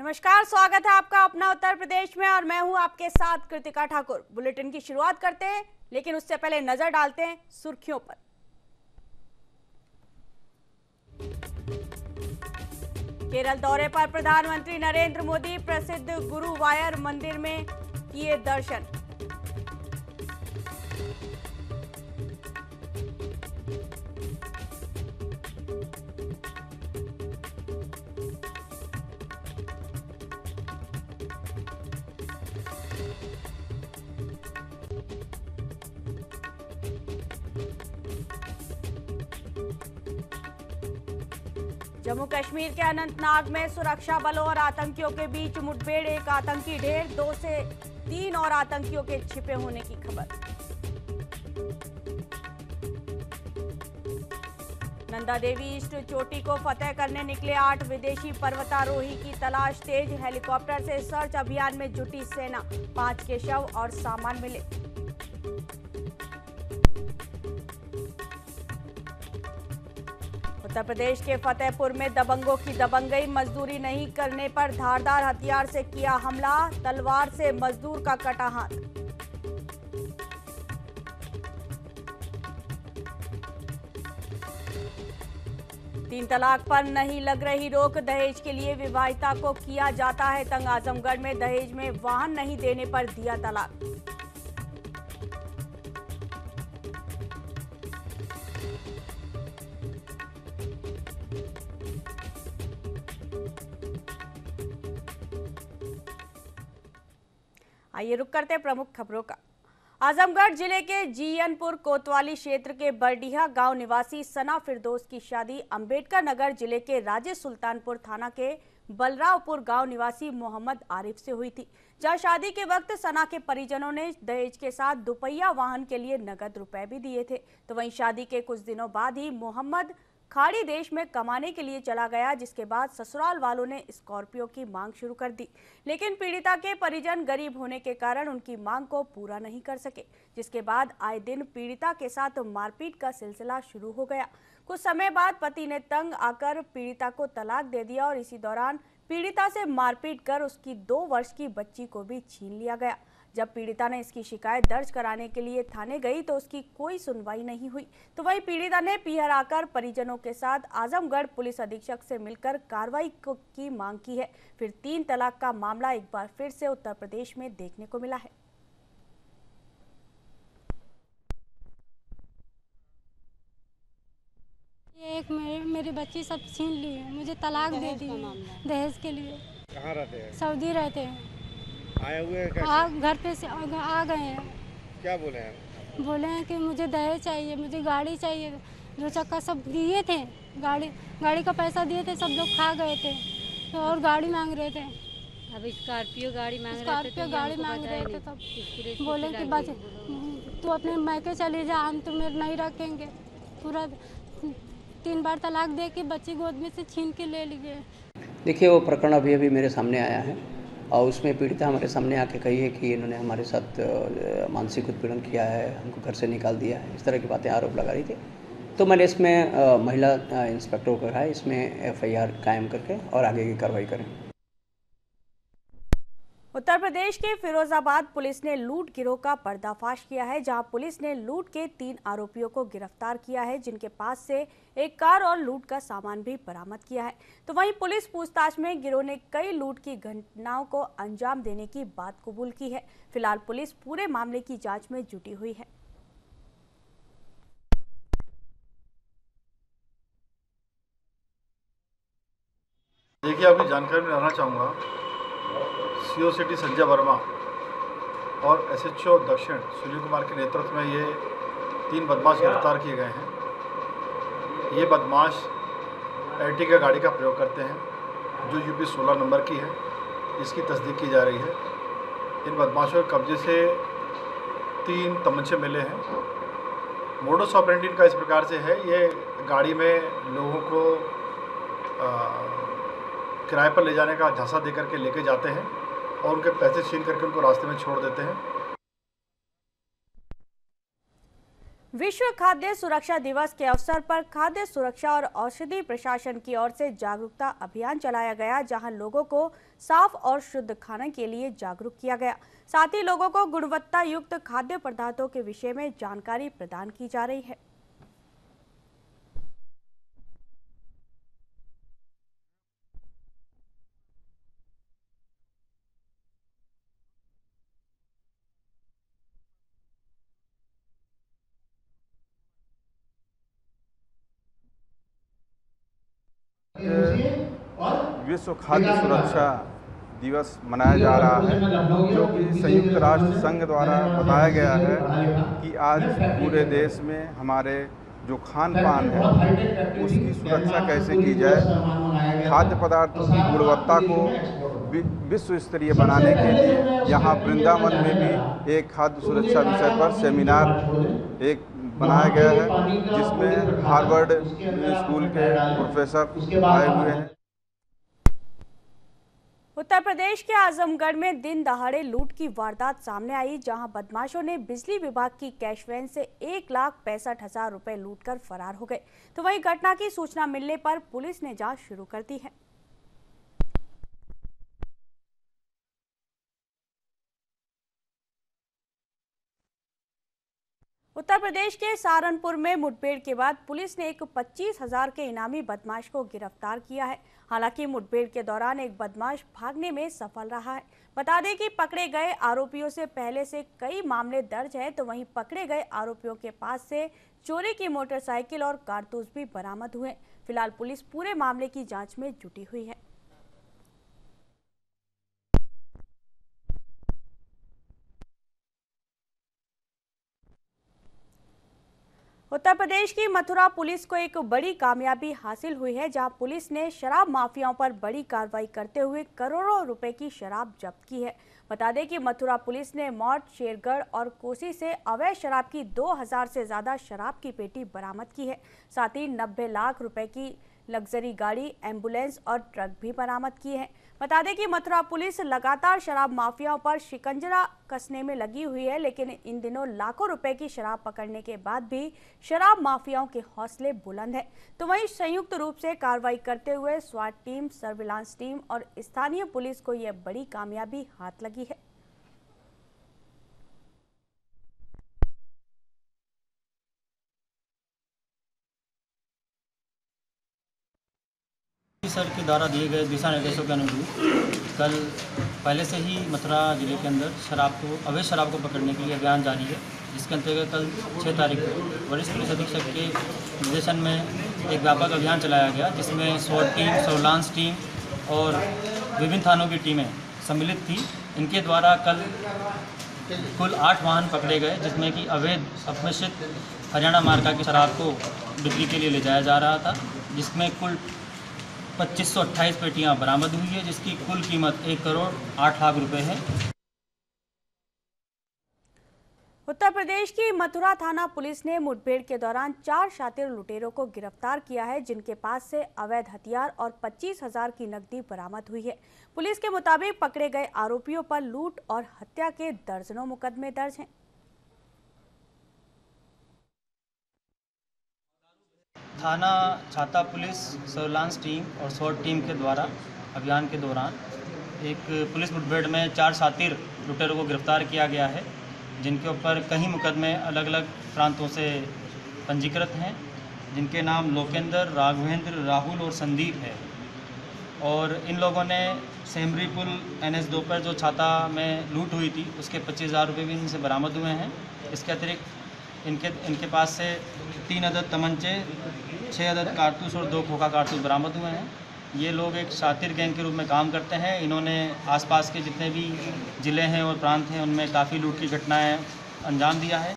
नमस्कार, स्वागत है आपका अपना उत्तर प्रदेश में और मैं हूँ आपके साथ कृतिका ठाकुर। बुलेटिन की शुरुआत करते हैं, लेकिन उससे पहले नज़र डालते हैं सुर्खियों पर। केरल दौरे पर प्रधानमंत्री नरेंद्र मोदी, प्रसिद्ध गुरुवायर मंदिर में किए दर्शन। जम्मू कश्मीर के अनंतनाग में सुरक्षा बलों और आतंकियों के बीच मुठभेड़। एक आतंकी ढेर, दो से तीन और आतंकियों के छिपे होने की खबर। नंदा देवी ईस्ट चोटी को फतेह करने निकले आठ विदेशी पर्वतारोही की तलाश। तेज हेलीकॉप्टर से सर्च अभियान में जुटी सेना। पाँच के शव और सामान मिले। उत्तर प्रदेश के फतेहपुर में दबंगों की दबंगई, मजदूरी नहीं करने पर धारदार हथियार से किया हमला, तलवार से मजदूर का कटा हाथ। तीन तलाक पर नहीं लग रही रोक, दहेज के लिए विवाहिता को किया जाता है तंग। आजमगढ़ में दहेज में वाहन नहीं देने पर दिया तलाक। आइए रुक करते हैं प्रमुख खबरों का। आजमगढ़ ज़िले के जीयनपुर कोतवाली क्षेत्र के बरडीहा गाँव निवासी सना फिरदोस की शादी अंबेडकर नगर ज़िले के राजे सुल्तानपुर थाना के बलरावपुर गाँव निवासी मोहम्मद आरिफ से हुई थी। जहाँ शादी के वक्त सना के परिजनों ने दहेज के साथ दुपहिया वाहन के लिए नगद रुपए भी दिए थे। तो वहीं शादी के कुछ दिनों बाद ही मोहम्मद खाड़ी देश में कमाने के लिए चला गया, जिसके बाद ससुराल वालों ने स्कॉर्पियो की मांग शुरू कर दी। लेकिन पीड़िता के परिजन गरीब होने के कारण उनकी मांग को पूरा नहीं कर सके, जिसके बाद आए दिन पीड़िता के साथ मारपीट का सिलसिला शुरू हो गया। कुछ समय बाद पति ने तंग आकर पीड़िता को तलाक दे दिया और इसी दौरान पीड़िता से मारपीट कर उसकी दो वर्ष की बच्ची को भी छीन लिया गया। जब पीड़िता ने इसकी शिकायत दर्ज कराने के लिए थाने गई तो उसकी कोई सुनवाई नहीं हुई। तो वहीं पीड़िता ने पीहर आकर परिजनों के साथ आजमगढ़ पुलिस अधीक्षक से मिलकर कार्रवाई की मांग की है। फिर तीन तलाक का मामला एक बार फिर से उत्तर प्रदेश में देखने को मिला है। ये एक मेरे मेरी बच्ची सब छीन ली है। मुझे तलाक दे दी दहेज के लिए। कहाँ रहते हैं? सऊदी रहते हैं। आए हुए हैं कैसे आ घर पे से आ आ गए हैं। क्या बोले हैं? बोले हैं कि मुझे दहेज चाहिए मुझे गाड़ी चाहिए। दो चक्का सब दिए थे गाड़ी गाड़ी का पैसा दिए थे सब लोग खा गए थे तो और गाड़ी मांग रहे थे। अब स्कॉर्पियो गाड़ी मांग रहे थे तो गाड़ी मांग रहे थे। तब बोले कि बच तू अपने मैके चले जा हम तुम्हें नहीं रखेंगे। पूरा तीन बार तलाक दे के बच्ची गोद में से छीन के ले लिए। देखिए वो प्रकरण अभी अभी मेरे सामने आया है। और उसमें पीड़िता हमारे सामने आके कही है कि इन्होंने हमारे साथ मानसिक उत्पीड़न किया है, हमको घर से निकाल दिया है। इस तरह की बातें आरोप लगा रही थी। तो मैंने इसमें महिला इंस्पेक्टर को कहा, इसमें एफआईआर कायम करके और आगे की कार्रवाई करें। उत्तर प्रदेश के फिरोजाबाद पुलिस ने लूट गिरोह का पर्दाफाश किया है, जहाँ पुलिस ने लूट के तीन आरोपियों को गिरफ़्तार किया है, जिनके पास से एक कार और लूट का सामान भी बरामद किया है। तो वहीं पुलिस पूछताछ में गिरोह ने कई लूट की घटनाओं को अंजाम देने की बात कबूल की है। फ़िलहाल पुलिस पूरे मामले की जाँच में जुटी हुई है। देखिए, आपकी जानकारी में रहना चाहूँगा। सीओ सिटी संजय वर्मा और एसएचओ दक्षिण सुनील कुमार के नेतृत्व में ये तीन बदमाश गिरफ़्तार किए गए हैं। ये बदमाश एर्टिगा गाड़ी का प्रयोग करते हैं जो यूपी 16 नंबर की है। इसकी तस्दीक की जा रही है। इन बदमाशों के कब्जे से तीन तमंचे मिले हैं। मोडस ऑपरेंडी का इस प्रकार से है ये गाड़ी में लोगों को किराए पर ले जाने का झांसा दे करके लेके जाते हैं। और उनके पैसे छीन करके उनको रास्ते में छोड़ देते हैं। विश्व खाद्य सुरक्षा दिवस के अवसर पर खाद्य सुरक्षा और औषधि प्रशासन की ओर से जागरूकता अभियान चलाया गया, जहाँ लोगों को साफ़ और शुद्ध खाने के लिए जागरूक किया गया। साथ ही लोगों को गुणवत्ता युक्त खाद्य पदार्थों के विषय में जानकारी प्रदान की जा रही है। विश्व खाद्य सुरक्षा दिवस मनाया जा रहा है, जो कि संयुक्त राष्ट्र संघ द्वारा बताया गया है कि आज पूरे देश में हमारे जो खान पान है, उसकी सुरक्षा कैसे की जाए, खाद्य पदार्थों की गुणवत्ता को विश्व स्तरीय बनाने के लिए यहाँ वृंदावन में भी एक खाद्य सुरक्षा विषय पर सेमिनार एक बनाया गया है, जिसमें हार्वर्ड स्कूल के प्रोफेसर आए हुए हैं। उत्तर प्रदेश के आजमगढ़ में दिन दहाड़े लूट की वारदात सामने आई, जहाँ बदमाशों ने बिजली विभाग की कैश वैन से एक लाख पैंसठ हज़ार रुपए लूट कर फरार हो गए। तो वहीं घटना की सूचना मिलने पर पुलिस ने जाँच शुरू कर दी है। उत्तर प्रदेश के सहारनपुर में मुठभेड़ के बाद पुलिस ने एक पच्चीस हज़ार के इनामी बदमाश को गिरफ़्तार किया है। हालाँकि मुठभेड़ के दौरान एक बदमाश भागने में सफल रहा है। बता दें कि पकड़े गए आरोपियों से पहले से कई मामले दर्ज हैं तो वहीं पकड़े गए आरोपियों के पास से चोरी की मोटरसाइकिल और कारतूस भी बरामद हुए। फ़िलहाल पुलिस पूरे मामले की जाँच में जुटी हुई है। उत्तर प्रदेश की मथुरा पुलिस को एक बड़ी कामयाबी हासिल हुई है, जहाँ पुलिस ने शराब माफियाओं पर बड़ी कार्रवाई करते हुए करोड़ों रुपए की शराब जब्त की है। बता दें कि मथुरा पुलिस ने मौत, शेरगढ़ और कोसी से अवैध शराब की 2000 से ज़्यादा शराब की पेटी बरामद की है। साथ ही 90 लाख रुपए की लग्जरी गाड़ी, एंबुलेंस और ट्रक भी बरामद किए हैं। बता दें कि मथुरा पुलिस लगातार शराब माफियाओं पर शिकंजरा कसने में लगी हुई है, लेकिन इन दिनों लाखों रुपए की शराब पकड़ने के बाद भी शराब माफियाओं के हौसले बुलंद है। तो वहीं संयुक्त रूप से कार्रवाई करते हुए स्वाट टीम, सर्विलांस टीम और स्थानीय पुलिस को यह बड़ी कामयाबी हाथ लगी है। सर के द्वारा दिए गए दिशा निर्देशों के अनुरूप कल पहले से ही मथुरा ज़िले के अंदर शराब को, अवैध शराब को पकड़ने के लिए अभियान जारी है। जिसके अंतर्गत कल छः तारीख को वरिष्ठ पुलिस अधीक्षक के निर्देशन में एक व्यापक अभियान चलाया गया, जिसमें स्वॉट टीम सर्विलांस टीम और विभिन्न थानों की टीमें सम्मिलित थी। इनके द्वारा कल कुल आठ वाहन पकड़े गए, जिसमें कि अवैध, अपमिश्रित हरियाणा मार्का की शराब को बिक्री के लिए ले जाया जा रहा था, जिसमें कुल 2528 पेटियाँ बरामद हुई है, जिसकी कुल कीमत एक करोड़ आठ लाख रुपए है। उत्तर प्रदेश की मथुरा थाना पुलिस ने मुठभेड़ के दौरान चार शातिर लुटेरों को गिरफ़्तार किया है, जिनके पास से अवैध हथियार और पच्चीस हज़ार की नकदी बरामद हुई है। पुलिस के मुताबिक पकड़े गए आरोपियों पर लूट और हत्या के दर्जनों मुकदमे दर्ज हैं। थाना छाता पुलिस सर्विलांस टीम और स्वॉट टीम के द्वारा अभियान के दौरान एक पुलिस मुठभेड़ में चार सातिर लुटेरों को गिरफ़्तार किया गया है, जिनके ऊपर कई मुकदमे अलग अलग प्रांतों से पंजीकृत हैं। जिनके नाम लोकेंद्र, राघवेंद्र, राहुल और संदीप है। और इन लोगों ने सेमरी पुल एन एस दो पर जो छाता में लूट हुई थी, उसके पच्चीस हज़ार रुपये भी इनसे बरामद हुए हैं। इसके अतिरिक्त इनके इनके पास से तीन अदद तमंचे छः अदद कारतूस और दो खोखा कारतूस बरामद हुए हैं। ये लोग एक शातिर गैंग के रूप में काम करते हैं। इन्होंने आसपास के जितने भी ज़िले हैं और प्रांत हैं, उनमें काफ़ी लूट की घटनाएँ अंजाम दिया है।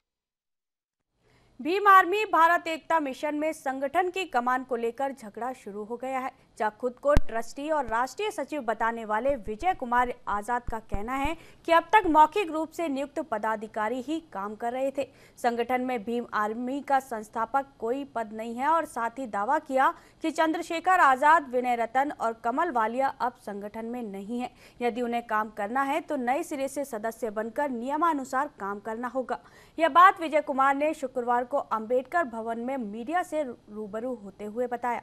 भीम आर्मी, भारत एकता मिशन में संगठन की कमान को लेकर झगड़ा शुरू हो गया है। जहाँ खुद को ट्रस्टी और राष्ट्रीय सचिव बताने वाले विजय कुमार आज़ाद का कहना है कि अब तक मौखिक रूप से नियुक्त पदाधिकारी ही काम कर रहे थे। संगठन में भीम आर्मी का संस्थापक कोई पद नहीं है और साथ ही दावा किया कि चंद्रशेखर आज़ाद, विनय रतन और कमल वालिया अब संगठन में नहीं है। यदि उन्हें काम करना है तो नए सिरे से सदस्य बनकर नियमानुसार काम करना होगा। यह बात विजय कुमार ने शुक्रवार को अंबेडकर भवन में मीडिया से रूबरू होते हुए बताया।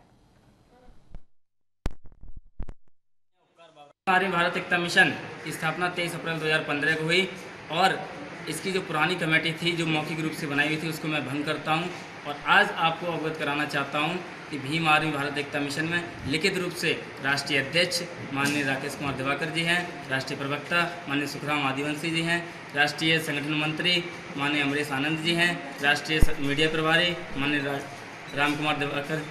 आर्य भारत एकता मिशन की स्थापना 23 अप्रैल 2015 को हुई और इसकी जो पुरानी कमेटी थी, जो मौखिक रूप से बनाई हुई थी, उसको मैं भंग करता हूँ। और आज आपको अवगत कराना चाहता हूँ कि भीम आर्मी भारत एकता मिशन में लिखित रूप से राष्ट्रीय अध्यक्ष माननीय राकेश कुमार दिवाकर जी हैं, राष्ट्रीय प्रवक्ता माननीय सुखराम आदिवंशी जी हैं, राष्ट्रीय संगठन मंत्री माननीय अमरीश आनंद जी हैं, राष्ट्रीय मीडिया प्रभारी माननीय राम कुमार दिवाकर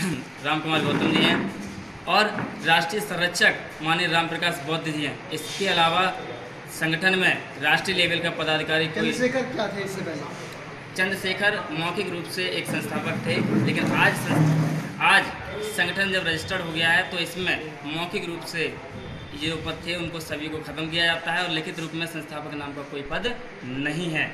राम कुमार गौतम जी हैं और राष्ट्रीय संरक्षक माननीय राम प्रकाश बौद्ध जी हैं। इसके अलावा संगठन में राष्ट्रीय लेवल का पदाधिकारी चंद्रशेखर क्या थे इससे पहले? चंद्रशेखर मौखिक रूप से एक संस्थापक थे लेकिन आज आज संगठन जब रजिस्टर्ड हो गया है तो इसमें मौखिक रूप से ये जो पद थे उनको सभी को खत्म किया जाता है और लिखित रूप में संस्थापक नाम का कोई पद नहीं है।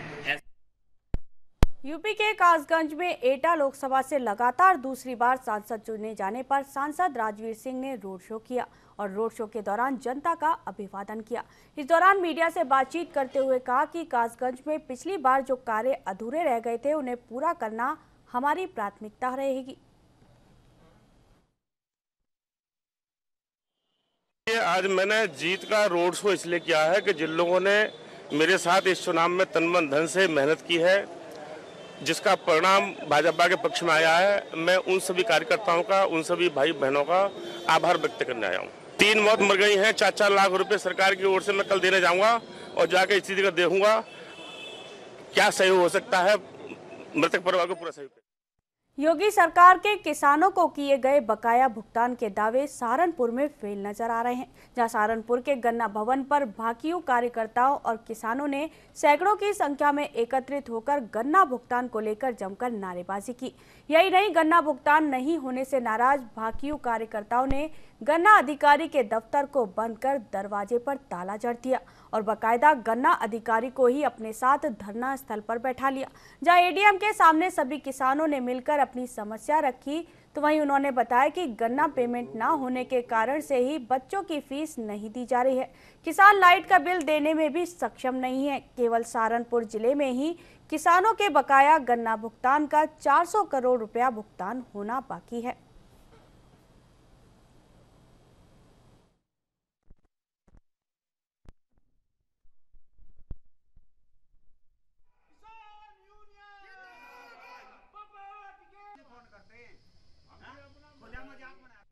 यूपी के कासगंज में एटा लोकसभा से लगातार दूसरी बार सांसद चुने जाने पर सांसद राजवीर सिंह ने रोड शो किया और रोड शो के दौरान जनता का अभिवादन किया। इस दौरान मीडिया से बातचीत करते हुए कहा कि कासगंज में पिछली बार जो कार्य अधूरे रह गए थे, उन्हें पूरा करना हमारी प्राथमिकता रहेगी। आज मैंने जीत का रोड शो इसलिए किया है कि जिन लोगों ने मेरे साथ इस चुनाव में तन मन धन से मेहनत की है जिसका परिणाम भाजपा के पक्ष में आया है, मैं उन सभी कार्यकर्ताओं का, उन सभी भाई बहनों का आभार व्यक्त करने आया हूँ। तीन मौत मर गई हैं चार चार लाख रुपए सरकार की ओर से मैं कल देने जाऊँगा और जाके स्थिति का देखूँगा। क्या सही हो सकता है? मृतक परिवार को पूरा सहयोग योगी सरकार के किसानों को किए गए बकाया भुगतान के दावे सहारनपुर में फेल नज़र आ रहे हैं, जहाँ सहारनपुर के गन्ना भवन पर भाकियू कार्यकर्ताओं और किसानों ने सैकड़ों की संख्या में एकत्रित होकर गन्ना भुगतान को लेकर जमकर नारेबाजी की। यही नहीं, गन्ना भुगतान नहीं होने से नाराज़ भाकियू कार्यकर्ताओं ने गन्ना अधिकारी के दफ्तर को बंद कर दरवाजे पर ताला जड़ दिया। और बकायदा गन्ना अधिकारी को ही अपने साथ धरना स्थल पर बैठा लिया। जहाँ एडीएम के सामने सभी किसानों ने मिलकर अपनी समस्या रखी तो वहीं उन्होंने बताया कि गन्ना पेमेंट ना होने के कारण से ही बच्चों की फ़ीस नहीं दी जा रही है। किसान लाइट का बिल देने में भी सक्षम नहीं है। केवल सहारनपुर ज़िले में ही किसानों के बकाया गन्ना भुगतान का 400 करोड़ रुपया भुगतान होना बाकी है।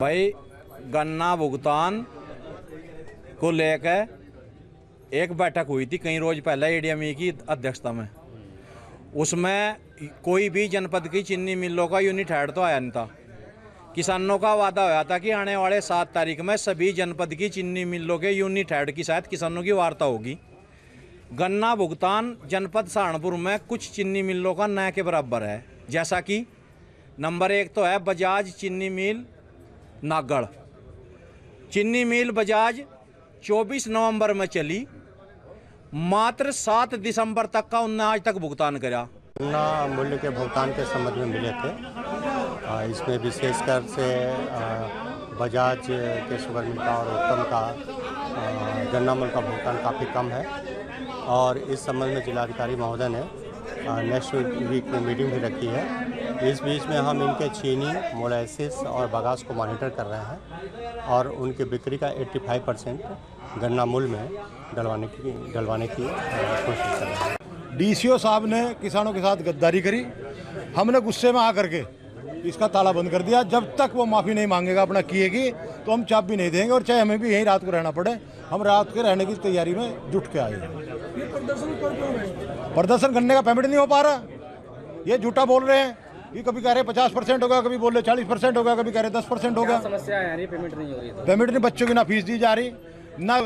भाई, गन्ना भुगतान को लेकर एक बैठक हुई थी कई रोज पहले एडीएमई की अध्यक्षता में। उसमें कोई भी जनपद की चीनी मिलों का यूनिट हेड तो आया नहीं था। किसानों का वादा होया था कि आने वाले सात तारीख में सभी जनपद की चीनी मिलों के यूनिट हेड की शायद किसानों की वार्ता होगी। गन्ना भुगतान जनपद सहारनपुर में कुछ चीनी मिलों का न के बराबर है। जैसा कि नंबर एक तो है बजाज चीनी मिल नागढ़। चीनी मिल बजाज 24 नवंबर में चली, मात्र 7 दिसंबर तक का उनने आज तक भुगतान करा। गन्ना मूल्य के भुगतान के संबंध में मिले थे। इसमें विशेषकर से बजाज के शुगर मिल का और उत्तम का गन्ना मूल्य का भुगतान काफ़ी कम है। और इस संबंध में जिलाधिकारी महोदय ने नेक्स्ट वीक में मीटिंग भी रखी है। इस बीच में हम इनके चीनी मोलाइसिस और बगास को मॉनिटर कर रहे हैं और उनकी बिक्री का 85 परसेंट गन्ना मूल्य में डलवाने की डलवाने की कोशिश कर रहे हैं। डीसीओ साहब ने किसानों के साथ गद्दारी करी। हमने गुस्से में आकर के इसका ताला बंद कर दिया। जब तक वो माफ़ी नहीं मांगेगा अपना किए किएगी तो हम चाप भी नहीं देंगे और चाहे हमें भी यहीं रात को रहना पड़े हम रात के रहने की तैयारी में जुट के आए हैं। प्रदर्शन करने का पेमेंट नहीं हो पा रहा। ये झूठा बोल रहे हैं। ये कभी कह रहे पचास परसेंट होगा कभी बोल रहे चालीस परसेंट होगा कभी कह रहे दस परसेंट होगा समस्या है पेमेंट नहीं हो रही है पेमेंट नहीं बच्चों की ना फ़ीस दी जा रही ना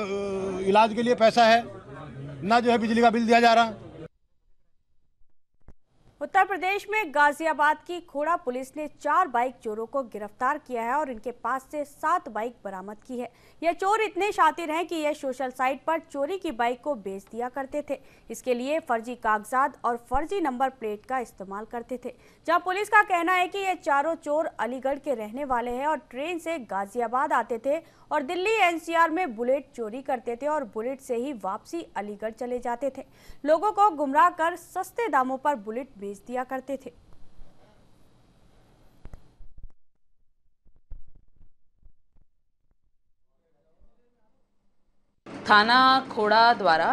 इलाज के लिए पैसा है ना जो है बिजली का बिल दिया जा रहा। उत्तर प्रदेश में गाजियाबाद की खोड़ा पुलिस ने चार बाइक चोरों को गिरफ़्तार किया है और इनके पास से सात बाइक बरामद की है। यह चोर इतने शातिर हैं कि यह सोशल साइट पर चोरी की बाइक को बेच दिया करते थे। इसके लिए फर्जी कागजात और फर्जी नंबर प्लेट का इस्तेमाल करते थे। जहाँ पुलिस का कहना है कि ये चारों चोर अलीगढ़ के रहने वाले हैं और ट्रेन से गाजियाबाद आते थे और दिल्ली एनसीआर में बुलेट चोरी करते थे और बुलेट से ही वापसी अलीगढ़ चले जाते थे। लोगों को गुमराह कर सस्ते दामों पर बुलेट बेच दिया करते थे। थाना खोड़ा द्वारा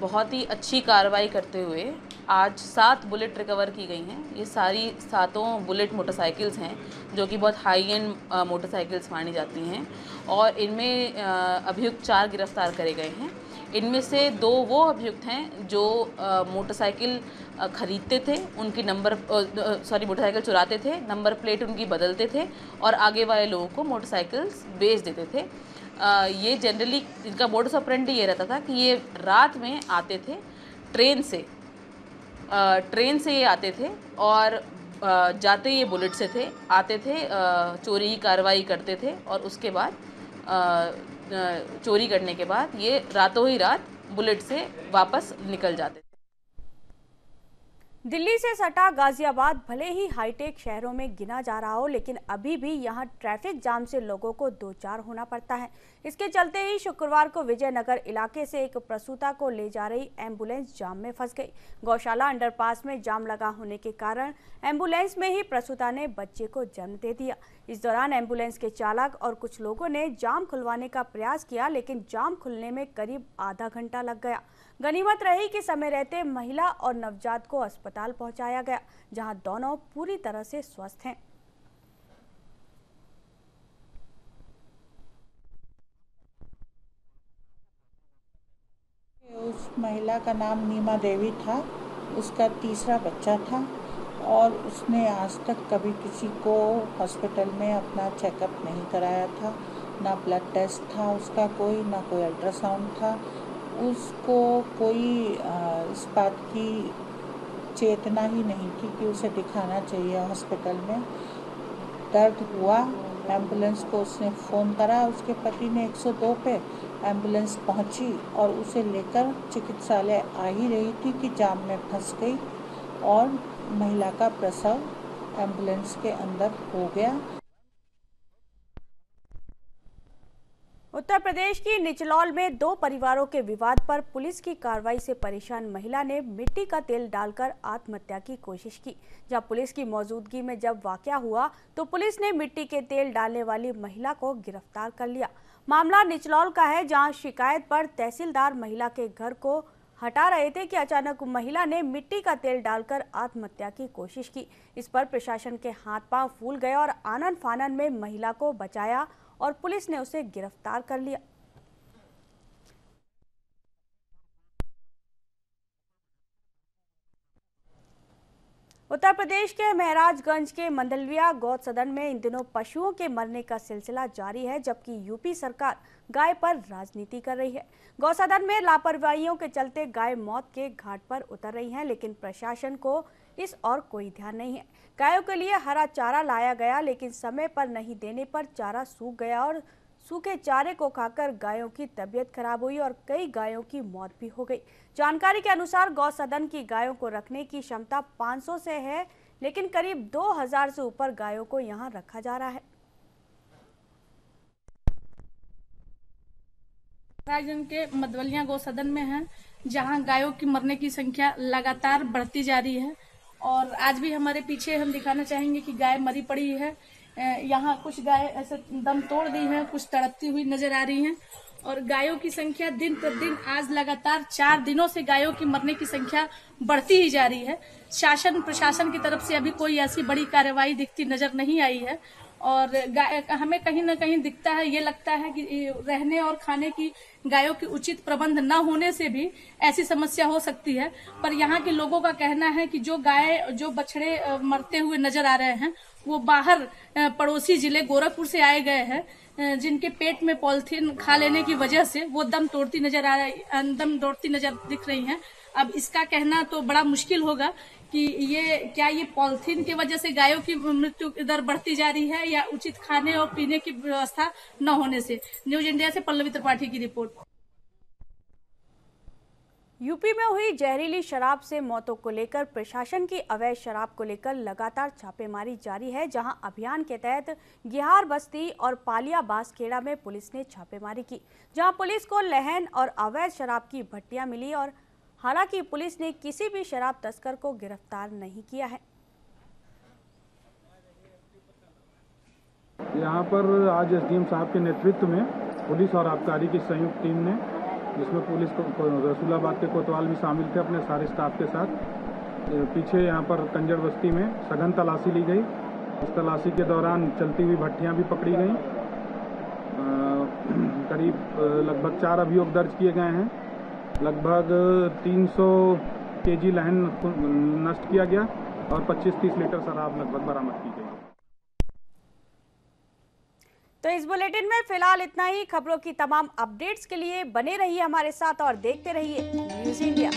बहुत ही अच्छी कार्रवाई करते हुए आज सात बुलेट रिकवर की गई हैं। ये सारी सातों बुलेट मोटरसाइकिल्स हैं जो कि बहुत हाई एंड मोटरसाइकिल्स मानी जाती हैं और इनमें अभियुक्त चार गिरफ़्तार करे गए हैं। इनमें से दो वो अभियुक्त हैं जो मोटरसाइकिल ख़रीदते थे उनकी नंबर सॉरी मोटरसाइकिल चुराते थे नंबर प्लेट उनकी बदलते थे और आगे वाले लोगों को मोटरसाइकिल्स बेच देते थे। आ, ये जनरली इनका मोडस ऑपरेंडी ये रहता था कि ये रात में आते थे ट्रेन से ट्रेन से ये आते थे और जाते ये बुलेट से थे, आते थे चोरी की कार्रवाई करते थे और उसके बाद चोरी करने के बाद ये रातों ही रात बुलेट से वापस निकल जाते थे। दिल्ली से सटा गाजियाबाद भले ही हाईटेक शहरों में गिना जा रहा हो, लेकिन अभी भी यहाँ ट्रैफ़िक जाम से लोगों को दो चार होना पड़ता है। इसके चलते ही शुक्रवार को विजयनगर इलाके से एक प्रसूता को ले जा रही एंबुलेंस जाम में फंस गई। गौशाला अंडरपास में जाम लगा होने के कारण एंबुलेंस में ही प्रसूता ने बच्चे को जन्म दे दिया। इस दौरान एंबुलेंस के चालक और कुछ लोगों ने जाम खुलवाने का प्रयास किया, लेकिन जाम खुलने में करीब आधा घंटा लग गया। गनीमत रही कि समय रहते महिला और नवजात को अस्पताल पहुँचाया गया, जहाँ दोनों पूरी तरह से स्वस्थ हैं। उस महिला का नाम नीमा देवी था, उसका तीसरा बच्चा था, और उसने आज तक कभी किसी को हॉस्पिटल में अपना चेकअप नहीं कराया था। ना ब्लड टेस्ट था उसका कोई, ना कोई अल्ट्रासाउंड था। उसको कोई इस बात की चेतना ही नहीं थी कि उसे दिखाना चाहिए हॉस्पिटल में। दर्द हुआ, एंबुलेंस को उसने फ़ोन करा, उसके पति ने 102 पे एंबुलेंस पहुँची और उसे लेकर चिकित्सालय आ ही रही थी कि जाम में फंस गई और महिला का प्रसव एंबुलेंस के अंदर हो गया। उत्तर प्रदेश की निचलौल में दो परिवारों के विवाद पर पुलिस की कार्रवाई से परेशान महिला ने मिट्टी का तेल डालकर आत्महत्या की कोशिश की। जब पुलिस की मौजूदगी में जब वाकया हुआ तो पुलिस ने मिट्टी के तेल डालने वाली महिला को गिरफ़्तार कर लिया। मामला निचलौल का है, जहाँ शिकायत पर तहसीलदार महिला के घर को हटा रहे थे कि अचानक महिला ने मिट्टी का तेल डालकर आत्महत्या की कोशिश की। इस पर प्रशासन के हाथ पाँव फूल गए और आनंद फानन में महिला को बचाया और पुलिस ने उसे गिरफ़्तार कर लिया। उत्तर प्रदेश के महराजगंज के मंडलविया गौ सदन में इन दिनों पशुओं के मरने का सिलसिला जारी है, जबकि यूपी सरकार गाय पर राजनीति कर रही है। गौ सदन में लापरवाहियों के चलते गाय मौत के घाट पर उतर रही हैं, लेकिन प्रशासन को इस और कोई ध्यान नहीं है। गायों के लिए हरा चारा लाया गया, लेकिन समय पर नहीं देने पर चारा सूख गया और सूखे चारे को खाकर गायों की तबीयत खराब हुई और कई गायों की मौत भी हो गई। जानकारी के अनुसार गौ सदन की गायों को रखने की क्षमता 500 से है, लेकिन करीब 2000 से ऊपर गायों को यहाँ रखा जा रहा है। राजन के मधवलिया गौ सदन में है, जहाँ गायों की मरने की संख्या लगातार बढ़ती जा रही है। और आज भी हमारे पीछे हम दिखाना चाहेंगे कि गाय मरी पड़ी है। यहाँ कुछ गाय ऐसे दम तोड़ दी है, कुछ तड़पती हुई नज़र आ रही हैं और गायों की संख्या दिन प्रतिदिन आज लगातार चार दिनों से गायों की मरने की संख्या बढ़ती ही जा रही है। शासन, प्रशासन की तरफ़ से अभी कोई ऐसी बड़ी कार्रवाई दिखती नज़र नहीं आई है। और हमें कहीं ना कहीं दिखता है, ये लगता है कि रहने और खाने की, गायों की उचित प्रबंध न होने से भी ऐसी समस्या हो सकती है। पर यहाँ के लोगों का कहना है कि जो गाय, जो बछड़े मरते हुए नज़र आ रहे हैं, वो बाहर पड़ोसी ज़िले गोरखपुर से आए गए हैं। जिनके पेट में पॉलिथीन खा लेने की वजह से वो दम तोड़ती नज़र आ रही दम तोड़ती नज़र दिख रही हैं। अब इसका कहना तो बड़ा मुश्किल होगा कि ये, क्या ये पॉलिथीन की वजह से गायों की मृत्यु दर बढ़ती जा रही है या उचित खाने और पीने की व्यवस्था न होने से? न्यूज़ इंडिया से पल्लवी त्रिपाठी की रिपोर्ट। यूपी में हुई जहरीली शराब से मौतों को लेकर प्रशासन की अवैध शराब को लेकर लगातार छापेमारी जारी है, जहाँ अभियान के तहत गिहार बस्ती और पालिया बासखेड़ा में पुलिस ने छापेमारी की, जहाँ पुलिस को लहन और अवैध शराब की भट्टियाँ मिली और हालाँकि पुलिस ने किसी भी शराब तस्कर को गिरफ़्तार नहीं किया है। यहाँ पर आज एसडीएम साहब के नेतृत्व में पुलिस और आबकारी की संयुक्त टीम ने जिसमें पुलिस को, रसूलाबाद के कोतवाल भी शामिल थे अपने सारे स्टाफ के साथ। पीछे यहाँ पर कंजर बस्ती में सघन तलाशी ली गई। इस तलाशी के दौरान चलती हुई भट्टियाँ भी पकड़ी गई। करीब लगभग चार अभियोग दर्ज किए गए हैं। लगभग 300 केजी लहन नष्ट किया गया और 25-30 लीटर शराब लगभग बरामद की गई। तो इस बुलेटिन में फ़िलहाल इतना ही। खबरों की तमाम अपडेट्स के लिए बने रहिए हमारे साथ और देखते रहिए न्यूज़ इंडिया